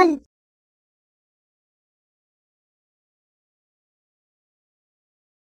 жаль,